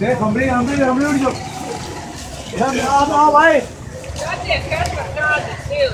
देख हमरे हमरे हमरे उठ जाओ इधर आ आ भाई That's it. That's it. That's it.